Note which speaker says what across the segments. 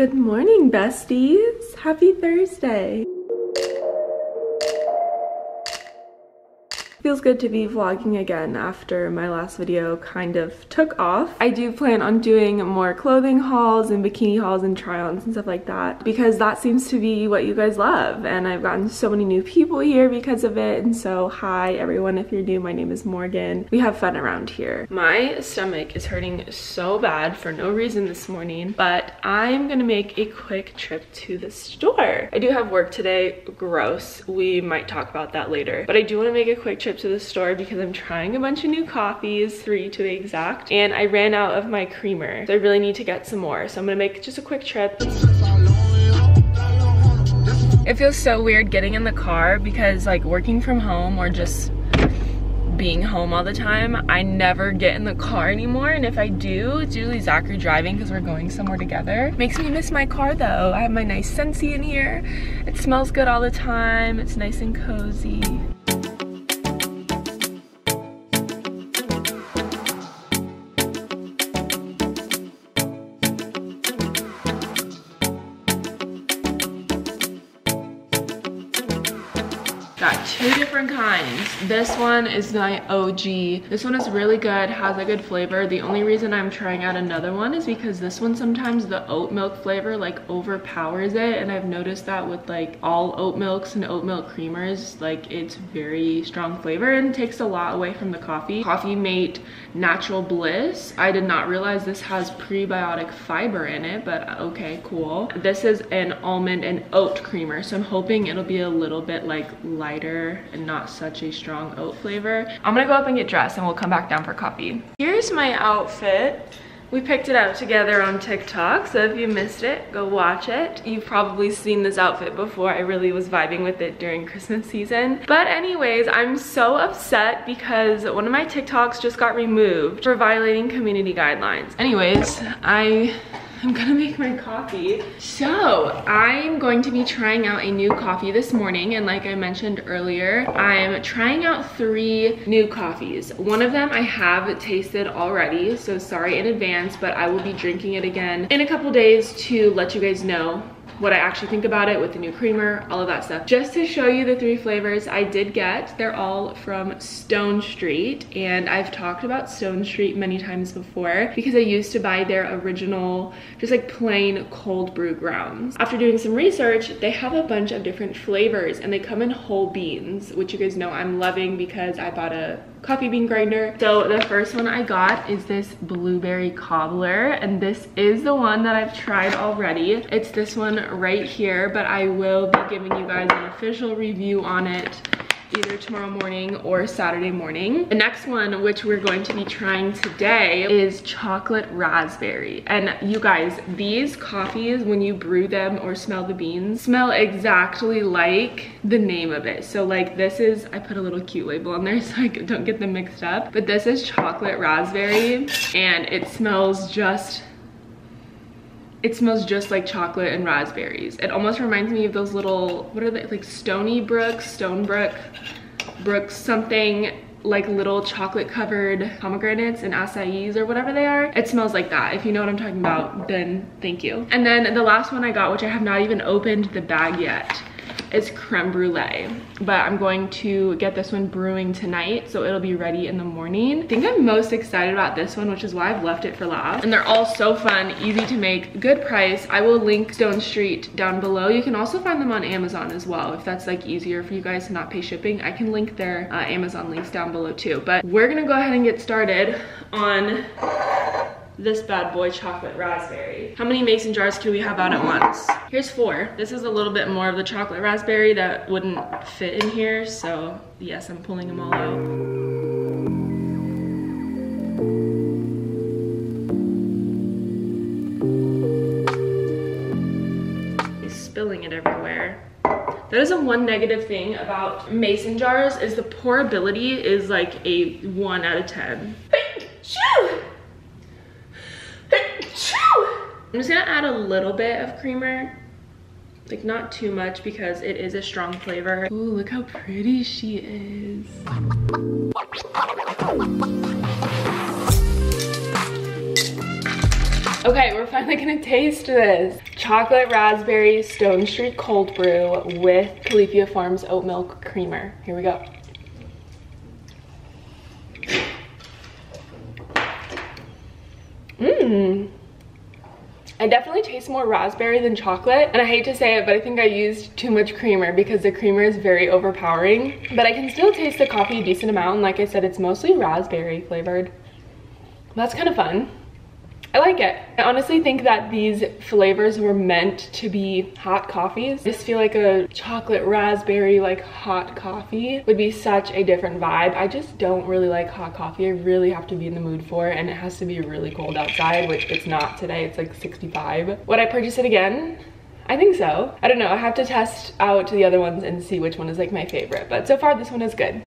Speaker 1: Good morning, besties. Happy Thursday. Feels good to be vlogging again after my last video kind of took off. I do plan on doing more clothing hauls and bikini hauls and try-ons and stuff like that because that seems to be what you guys love and I've gotten so many new people here because of it and so hi everyone if you're new my name is Morgan. We have fun around here. My stomach is hurting so bad for no reason this morning but I'm gonna make a quick trip to the store. I do have work today, gross. We might talk about that later but I do want to make a quick trip trip to the store because I'm trying a bunch of new coffees, three to be exact, and I ran out of my creamer. So I really need to get some more. So I'm gonna make just a quick trip. It feels so weird getting in the car because like working from home or just being home all the time, I never get in the car anymore. And if I do, it's usually Zachary driving because we're going somewhere together. Makes me miss my car though. I have my nice Scentsy in here. It smells good all the time. It's nice and cozy. Two different kinds. This one is my OG. This one is really good, has a good flavor. The only reason I'm trying out another one is because this one sometimes the oat milk flavor like overpowers it and I've noticed that with like all oat milks and oat milk creamers, like it's very strong flavor and takes a lot away from the coffee. Coffee Mate Natural Bliss. I did not realize this has prebiotic fiber in it, but uh, okay, cool. This is an almond and oat creamer, so I'm hoping it'll be a little bit like light and not such a strong oat flavor. I'm gonna go up and get dressed and we'll come back down for coffee. Here's my outfit. We picked it out together on TikTok, so if you missed it, go watch it. You've probably seen this outfit before. I really was vibing with it during Christmas season. But anyways, I'm so upset because one of my TikToks just got removed for violating community guidelines. Anyways, I I'm gonna make my coffee. So I'm going to be trying out a new coffee this morning. And like I mentioned earlier, I'm trying out three new coffees. One of them I have tasted already. So sorry in advance, but I will be drinking it again in a couple days to let you guys know what I actually think about it with the new creamer, all of that stuff. Just to show you the three flavors I did get, they're all from Stone Street. And I've talked about Stone Street many times before because I used to buy their original, just like plain cold brew grounds. After doing some research, they have a bunch of different flavors and they come in whole beans, which you guys know I'm loving because I bought a coffee bean grinder. So the first one I got is this blueberry cobbler and this is the one that I've tried already. It's this one right here, but I will be giving you guys an official review on it either tomorrow morning or Saturday morning. The next one, which we're going to be trying today, is chocolate raspberry. And you guys, these coffees, when you brew them or smell the beans, smell exactly like the name of it. So like this is, I put a little cute label on there so I don't get them mixed up, but this is chocolate raspberry and it smells just it smells just like chocolate and raspberries. It almost reminds me of those little, what are they, like Stony Brook, Stonebrook, Brooks something like little chocolate covered pomegranates and acais or whatever they are. It smells like that. If you know what I'm talking about, then thank you. And then the last one I got, which I have not even opened the bag yet, is creme brulee but i'm going to get this one brewing tonight so it'll be ready in the morning. I think i'm most excited about this one which is why i've left it for last. And they're all so fun easy to make good price. I will link stone street down below. You can also find them on amazon as well. If that's like easier for you guys to not pay shipping i can link their uh, amazon links down below too. But we're gonna go ahead and get started on this bad boy chocolate raspberry. How many mason jars can we have out at once? Here's four. This is a little bit more of the chocolate raspberry that wouldn't fit in here. So yes, I'm pulling them all out. spilling it everywhere. That is a one negative thing about mason jars is the pourability is like a one out of 10. Shoo! I'm just gonna add a little bit of creamer like not too much because it is a strong flavor. Ooh, look how pretty she is. Okay, we're finally gonna taste this. Chocolate Raspberry Stone Street Cold Brew with Califia Farms Oat Milk Creamer. Here we go. Mmm. I definitely taste more raspberry than chocolate. And I hate to say it, but I think I used too much creamer because the creamer is very overpowering. But I can still taste the coffee a decent amount. And like I said, it's mostly raspberry flavored. That's kind of fun. I like it. I honestly think that these flavors were meant to be hot coffees. I just feel like a chocolate raspberry like hot coffee would be such a different vibe. I just don't really like hot coffee. I really have to be in the mood for it and it has to be really cold outside, which it's not today. It's like 65. Would I purchase it again? I think so. I don't know. I have to test out the other ones and see which one is like my favorite. But so far this one is good.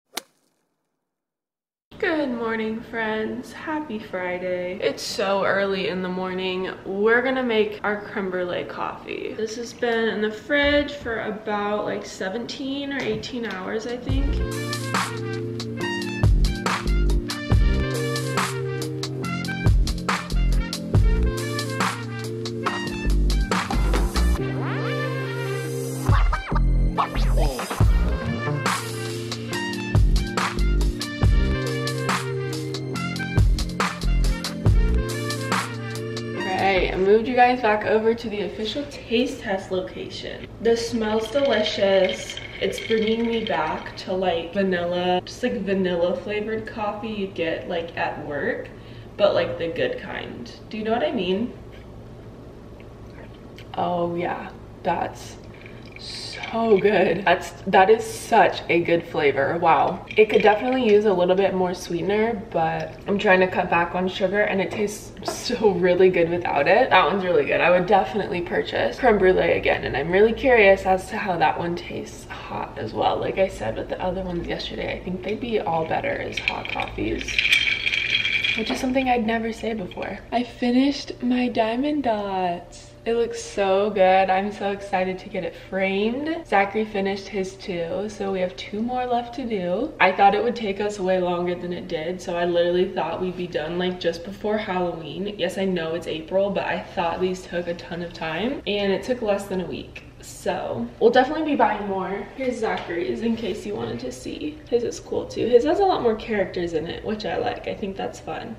Speaker 1: Good morning, friends. Happy Friday. It's so early in the morning. We're gonna make our creme brulee coffee. This has been in the fridge for about like 17 or 18 hours, I think. Guys back over to the official taste test location. This smells delicious. It's bringing me back to like vanilla, just like vanilla flavored coffee you get like at work, but like the good kind. Do you know what I mean? Oh yeah, that's so good. That's, that is such a good flavor. Wow. It could definitely use a little bit more sweetener, but I'm trying to cut back on sugar and it tastes so really good without it. That one's really good. I would definitely purchase creme brulee again. And I'm really curious as to how that one tastes hot as well. Like I said with the other ones yesterday, I think they'd be all better as hot coffees which is something I'd never say before. I finished my diamond dots. It looks so good. I'm so excited to get it framed. Zachary finished his too, so we have two more left to do. I thought it would take us way longer than it did, so I literally thought we'd be done like just before Halloween. Yes, I know it's April, but I thought these took a ton of time, and it took less than a week. So we'll definitely be buying more. Here's Zachary's in case you wanted to see. His is cool too. His has a lot more characters in it, which I like. I think that's fun.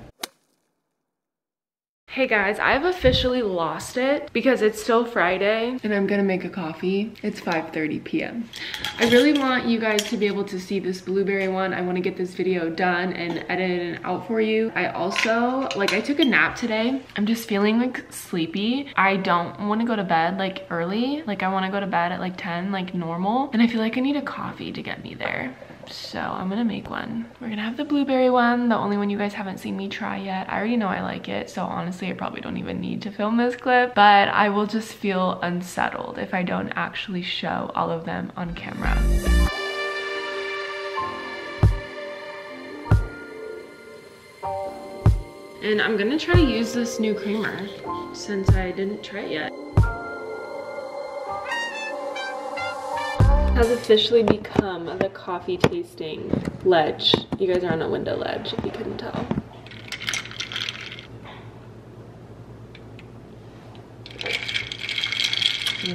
Speaker 1: Hey guys, I've officially lost it because it's still Friday and I'm gonna make a coffee. It's 5.30 p.m. I really want you guys to be able to see this blueberry one. I wanna get this video done and edited and out for you. I also, like I took a nap today. I'm just feeling like sleepy. I don't wanna go to bed like early. Like I wanna go to bed at like 10, like normal. And I feel like I need a coffee to get me there. So I'm gonna make one. We're gonna have the blueberry one, the only one you guys haven't seen me try yet. I already know I like it, so honestly, I probably don't even need to film this clip, but I will just feel unsettled if I don't actually show all of them on camera. And I'm gonna try to use this new creamer since I didn't try it yet. Has officially become the coffee tasting ledge. You guys are on a window ledge if you couldn't tell.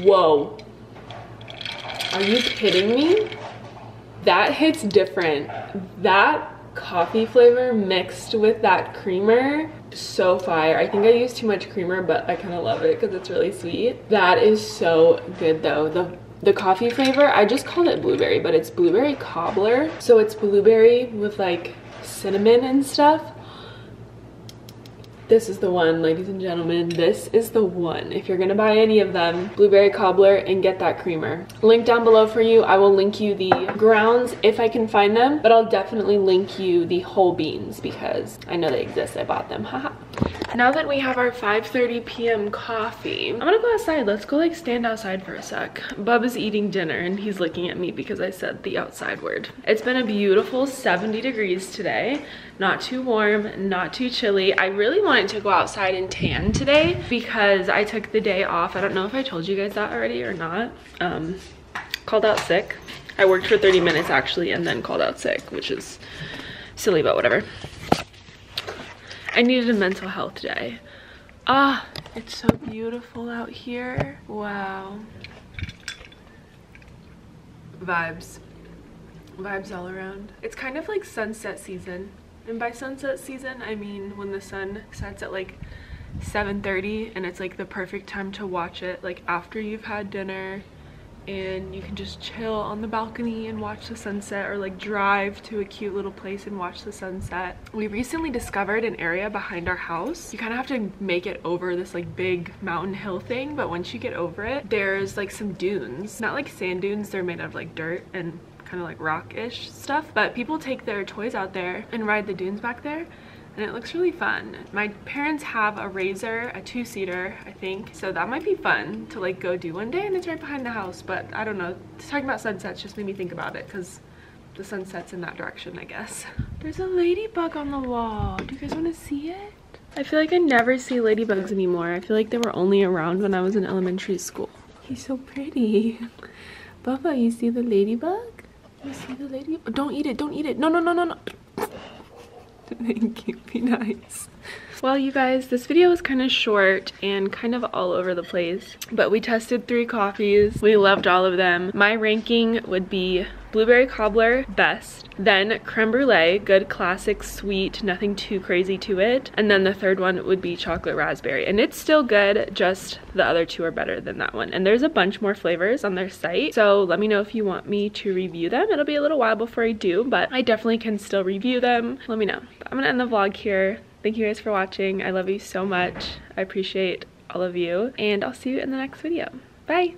Speaker 1: Whoa. Are you kidding me? That hits different. That coffee flavor mixed with that creamer so fire i think i used too much creamer but i kind of love it because it's really sweet that is so good though the the coffee flavor i just called it blueberry but it's blueberry cobbler. So it's blueberry with like cinnamon and stuff. This is the one ladies and gentlemen. This is the one. If you're gonna buy any of them blueberry cobbler and get that creamer. Link down below for you. I will link you the grounds if i can find them but i'll definitely link you the whole beans because i know they exist. I bought them. Haha now that we have our 5.30 p.m. coffee, I'm gonna go outside. Let's go like stand outside for a sec. Bub is eating dinner and he's looking at me because I said the outside word. It's been a beautiful 70 degrees today. Not too warm, not too chilly. I really wanted to go outside and tan today because I took the day off. I don't know if I told you guys that already or not. Um, called out sick. I worked for 30 minutes actually and then called out sick, which is silly, but whatever. I needed a mental health day. Ah, it's so beautiful out here. Wow. Vibes. Vibes all around. It's kind of like sunset season. And by sunset season, I mean when the sun sets at like 7.30 and it's like the perfect time to watch it like after you've had dinner and you can just chill on the balcony and watch the sunset or like drive to a cute little place and watch the sunset. We recently discovered an area behind our house. You kind of have to make it over this like big mountain hill thing but once you get over it there's like some dunes. Not like sand dunes, they're made out of like dirt and kind of like rock-ish stuff but people take their toys out there and ride the dunes back there and it looks really fun. My parents have a Razor, a two-seater, I think, so that might be fun to like go do one day and it's right behind the house, but I don't know. Talking about sunsets just made me think about it because the sunset's in that direction, I guess. There's a ladybug on the wall. Do you guys want to see it? I feel like I never see ladybugs anymore. I feel like they were only around when I was in elementary school. He's so pretty. Bubba, you see the ladybug? You see the lady? Don't eat it, don't eat it. No, no, no, no, no. Thank you, be nice. Well, you guys, this video was kind of short and kind of all over the place, but we tested three coffees. We loved all of them. My ranking would be blueberry cobbler, best, then creme brulee, good classic sweet, nothing too crazy to it, and then the third one would be chocolate raspberry. And it's still good, just the other two are better than that one. And there's a bunch more flavors on their site, so let me know if you want me to review them. It'll be a little while before I do, but I definitely can still review them. Let me know. But I'm gonna end the vlog here. Thank you guys for watching. I love you so much. I appreciate all of you, and I'll see you in the next video. Bye!